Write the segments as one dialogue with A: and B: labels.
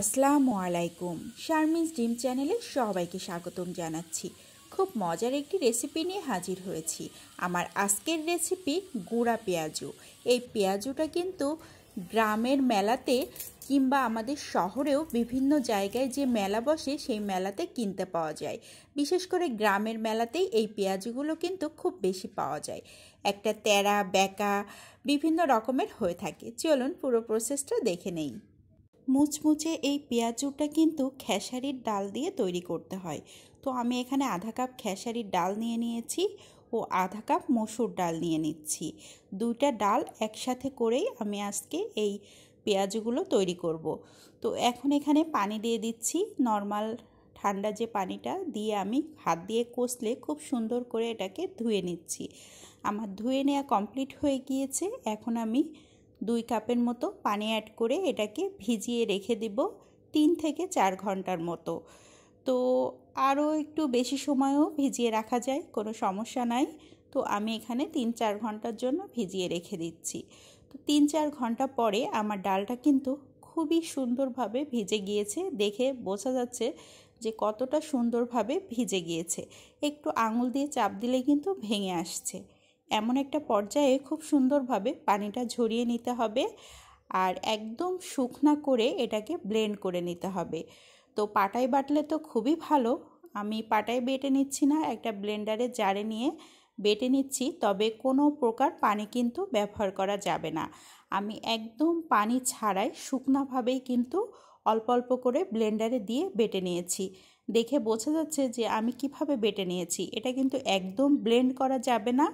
A: আসসালামু আলাইকুম। শারমিনস ডিম চ্যানেলে সবাইকে স্বাগতম জানাচ্ছি। খুব মজার একটি রেসিপি নিয়ে হাজির হয়েছি। আমার আজকের রেসিপি গুঁড়া পেঁয়াজু। এই পেঁয়াজুটা কিন্তু গ্রামের মেলাতে কিংবা আমাদের শহরেও বিভিন্ন জায়গায় যে মেলা বসে, সেই মেলাতে কিনতে পাওয়া যায়। বিশেষ করে গ্রামের মেলাতেই এই পেঁয়াজগুলো কিন্তু খুব বেশি পাওয়া যায়। একটা তেরা বেঁকা বিভিন্ন রকমের হয়ে থাকে। চলুন পুরো প্রসেসটা দেখে নেই। মুচমুচে এই পেঁয়াজুটা কিন্তু খেসারির ডাল দিয়ে তৈরি করতে হয়। তো আমি এখানে আধা কাপ খেসারির ডাল নিয়ে নিয়েছি ও আধা কাপ মসুর ডাল নিয়ে নিচ্ছি। দুইটা ডাল একসাথে করেই আমি আজকে এই পেঁয়াজগুলো তৈরি করব। তো এখন এখানে পানি দিয়ে দিচ্ছি। নর্মাল ঠান্ডা যে পানিটা দিয়ে আমি হাত দিয়ে কষলে খুব সুন্দর করে এটাকে ধুয়ে নিচ্ছি। আমার ধুয়ে নেওয়া কমপ্লিট হয়ে গিয়েছে। এখন আমি দুই কাপের মতো পানি অ্যাড করে এটাকে ভিজিয়ে রেখে দেব তিন থেকে চার ঘণ্টার মতো। তো আরও একটু বেশি সময়ও ভিজিয়ে রাখা যায়, কোনো সমস্যা নাই। তো আমি এখানে তিন চার ঘণ্টার জন্য ভিজিয়ে রেখে দিচ্ছি। তো তিন চার ঘণ্টা পরে আমার ডালটা কিন্তু খুবই সুন্দরভাবে ভিজে গিয়েছে। দেখে বোঝা যাচ্ছে যে কতটা সুন্দরভাবে ভিজে গিয়েছে। একটু আঙুল দিয়ে চাপ দিলে কিন্তু ভেঙে আসছে। এমন একটা পর্যায়ে খুব সুন্দরভাবে পানিটা ঝরিয়ে নিতে হবে আর একদম শুকনা করে এটাকে ব্লেন্ড করে নিতে হবে। তো পাটায় বাটলে তো খুবই ভালো। আমি পাটায় বেটে নিচ্ছি না, একটা ব্লেন্ডারে জারে নিয়ে বেটে নিচ্ছি, তবে কোনো প্রকার পানি কিন্তু ব্যবহার করা যাবে না। আমি একদম পানি ছাড়াই শুকনাভাবেই কিন্তু অল্প অল্প করে ব্লেন্ডারে দিয়ে বেটে নিয়েছি। দেখে বোঝা যাচ্ছে যে আমি কীভাবে বেটে নিয়েছি। এটা কিন্তু একদম ব্লেন্ড করা যাবে না।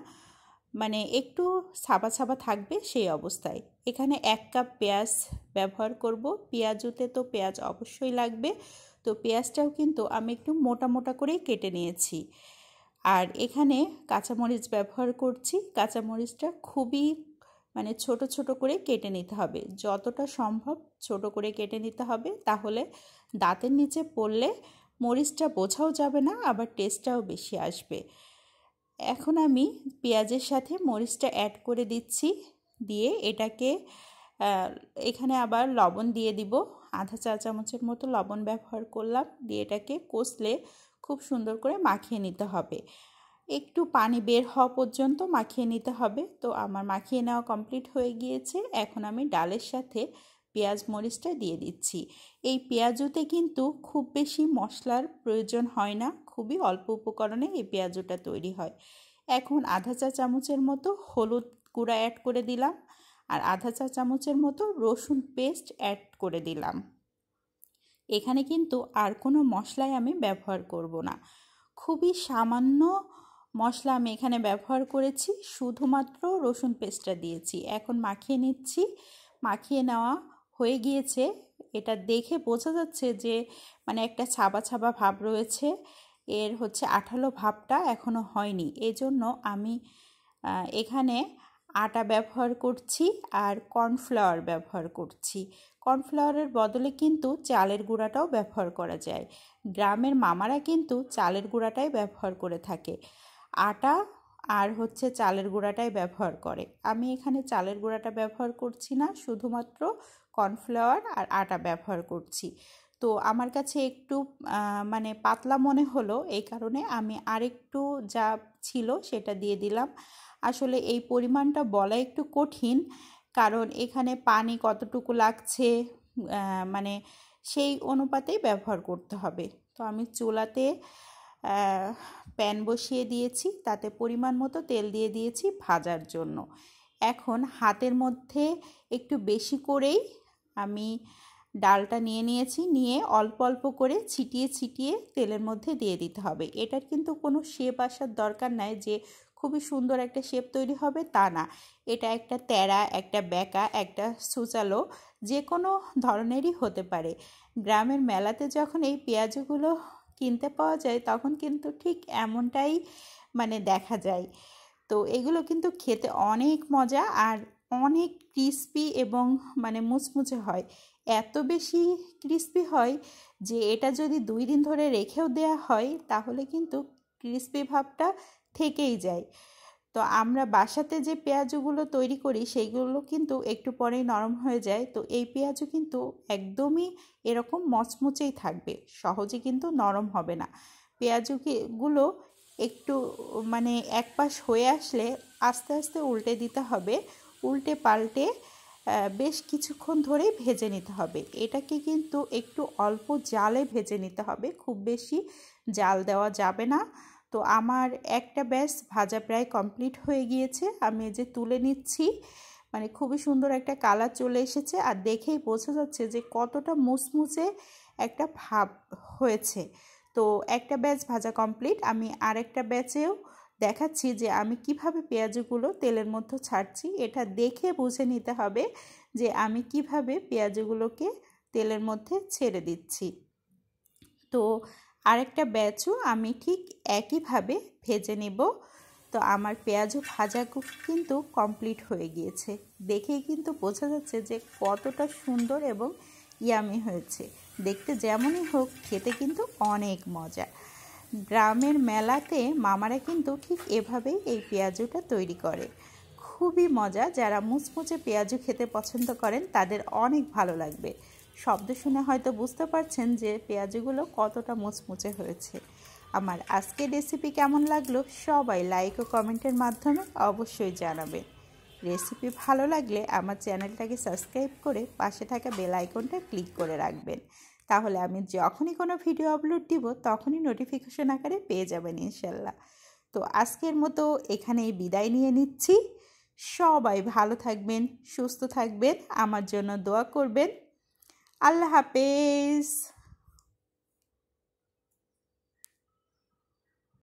A: মানে একটু ছাবা ছাবা থাকবে সেই অবস্থায়। এখানে এক কাপ পেঁয়াজ ব্যবহার করব। পেঁয়াজুতে তো পেঁয়াজ অবশ্যই লাগবে। তো পেঁয়াজটাও কিন্তু আমি একটু মোটা মোটা করেই কেটে নিয়েছি। আর এখানে কাঁচামরিচ ব্যবহার করছি। কাঁচামরিচটা খুবই মানে ছোট ছোট করে কেটে নিতে হবে। যতটা সম্ভব ছোট করে কেটে নিতে হবে। তাহলে দাঁতের নিচে পড়লে মরিচটা বোঝাও যাবে না, আবার টেস্টটাও বেশি আসবে। এখন আমি পেঁয়াজের সাথে মরিচটা অ্যাড করে দিচ্ছি। দিয়ে এটাকে এখানে আবার লবণ দিয়ে দিব। আধা চা চামচের মতো লবণ ব্যবহার করলাম। দিয়ে এটাকে কষলে খুব সুন্দর করে মাখিয়ে নিতে হবে। একটু পানি বের হওয়া পর্যন্ত মাখিয়ে নিতে হবে। তো আমার মাখিয়ে নেওয়া কমপ্লিট হয়ে গিয়েছে। এখন আমি ডালের সাথে পেঁয়াজ মরিচটা দিয়ে দিচ্ছি। এই পেঁয়াজুতে কিন্তু খুব বেশি মশলার প্রয়োজন হয় না। খুবই অল্প উপকরণে এই পেঁয়াজুটা তৈরি হয়। এখন আধা চা চামচের মতো হলুদ গুঁড়া অ্যাড করে দিলাম আর আধা চা চামচের মতো রসুন পেস্ট অ্যাড করে দিলাম। এখানে কিন্তু আর কোনো মশলাই আমি ব্যবহার করব না। খুবই সামান্য মশলা আমি এখানে ব্যবহার করেছি, শুধুমাত্র রসুন পেস্টটা দিয়েছি। এখন মাখিয়ে নিচ্ছি, মাখিয়ে নেওয়া হয়ে গিয়েছে। এটা দেখে বোঝা যাচ্ছে যে মানে একটা ছাবা ছাবা ভাব রয়েছে। এর হচ্ছে আঠালো ভাবটা এখনও হয়নি। এজন্য আমি এখানে আটা ব্যবহার করছি আর কর্নফ্লাওয়ার ব্যবহার করছি। কর্নফ্লাওয়ারের বদলে কিন্তু চালের গুঁড়াটাও ব্যবহার করা যায়। গ্রামের মামারা কিন্তু চালের গুঁড়াটাই ব্যবহার করে থাকে। আটা আর হচ্ছে চালের গুঁড়াটাই ব্যবহার করে। আমি এখানে চালের গুঁড়াটা ব্যবহার করছি না, শুধুমাত্র কর্নফ্লাওয়ার আর আটা ব্যবহার করছি। তো আমার কাছে একটু মানে পাতলা মনে হলো এই কারণে আমি আরেকটু যা ছিল সেটা দিয়ে দিলাম। আসলে এই পরিমাণটা বলা একটু কঠিন, কারণ এখানে পানি কতটুকু লাগছে মানে সেই অনুপাতেই ব্যবহার করতে হবে। তো আমি চুলাতে প্যান বসিয়ে দিয়েছি, তাতে পরিমাণ মতো তেল দিয়ে দিয়েছি ভাজার জন্য। এখন হাতের মধ্যে একটু বেশি করেই আমি ডালটা নিয়ে নিয়েছি, নিয়ে অল্প অল্প করে ছিটিয়ে ছিটিয়ে তেলের মধ্যে দিয়ে দিতে হবে। এটার কিন্তু কোনো শেপ আসার দরকার নাই যে খুবই সুন্দর একটা শেপ তৈরি হবে তা না। এটা একটা তেরা একটা বেঁকা একটা সুচালো যে কোনো ধরনেরই হতে পারে। গ্রামের মেলাতে যখন এই পেঁয়াজগুলো কিনতে পাওয়া যায় তখন কিন্তু ঠিক এমনটাই মানে দেখা যায়। তো এগুলো কিন্তু খেতে অনেক মজা আর অনেক ক্রিস্পি এবং মানে মুচমুচে হয়। এত বেশি ক্রিস্পি হয় যে এটা যদি দুই দিন ধরে রেখেও দেওয়া হয়, তাহলে কিন্তু ক্রিস্পি ভাবটা থেকেই যায়। তো আমরা বাসাতে যে পেঁয়াজগুলো তৈরি করি সেইগুলো কিন্তু একটু পরেই নরম হয়ে যায়। তো এই পেঁয়াজু কিন্তু একদমই এরকম মচমচেই থাকবে, সহজে কিন্তু নরম হবে না। পেঁয়াজগুলো একটু মানে এক পাশ হয়ে আসলে আস্তে আস্তে উল্টে দিতে হবে। উল্টে পাল্টে বেশ কিছুক্ষণ ধরে ভেজে নিতে হবে। এটাকে কিন্তু একটু অল্প জালে ভেজে নিতে হবে, খুব বেশি জাল দেওয়া যাবে না। তো আমার একটা ব্যাস ভাজা প্রায় কমপ্লিট হয়ে গিয়েছে। আমি যে তুলে নিচ্ছি মানে খুবই সুন্দর একটা কালার চলে এসেছে আর দেখেই বোঝা যাচ্ছে যে কতটা মুচমুচে একটা ভাব হয়েছে। তো একটা ব্যাচ ভাজা কমপ্লিট। আমি আরেকটা ব্যাচেও দেখাচ্ছি যে আমি কীভাবে পেঁয়াজগুলো তেলের মধ্যে ছাড়ছি। এটা দেখে বুঝে নিতে হবে যে আমি কীভাবে পেঁয়াজগুলোকে তেলের মধ্যে ছেড়ে দিচ্ছি। তো আরেকটা ব্যাচও আমি ঠিক একইভাবে ভেজে নেব। তো আমার পেঁয়াজও ভাজা কিন্তু কমপ্লিট হয়ে গিয়েছে। দেখেই কিন্তু বোঝা যাচ্ছে যে কতটা সুন্দর এবং ইয়ামি হয়েছে। দেখতে যেমনই হোক, খেতে কিন্তু অনেক মজা। গ্রামের মেলাতে মামারা কিন্তু ঠিক এভাবেই এই পেঁয়াজুটা তৈরি করে। খুবই মজা, যারা মুচমুচে পেঁয়াজু খেতে পছন্দ করেন তাদের অনেক ভালো লাগবে। শব্দ শুনে হয়তো বুঝতে পারছেন যে পেঁয়াজুগুলো কতটা মুচমুচে হয়েছে। আমার আজকের রেসিপি কেমন লাগল সবাই লাইক ও কমেন্টের মাধ্যমে অবশ্যই জানাবেন। রেসিপি ভালো লাগলে আমার চ্যানেলটাকে সাবস্ক্রাইব করে পাশে থাকা বেল আইকনটা ক্লিক করে রাখবেন। তাহলে আমি যখনই কোনো ভিডিও আপলোড দিব, তখনই নোটিফিকেশন আকারে পেয়ে যাবেন ইনশাল্লাহ। তো আজকের মতো এখানেই বিদায় নিয়ে নিচ্ছি। সবাই ভালো থাকবেন, সুস্থ থাকবেন, আমার জন্য দোয়া করবেন। আল্লাহ হাফেজ।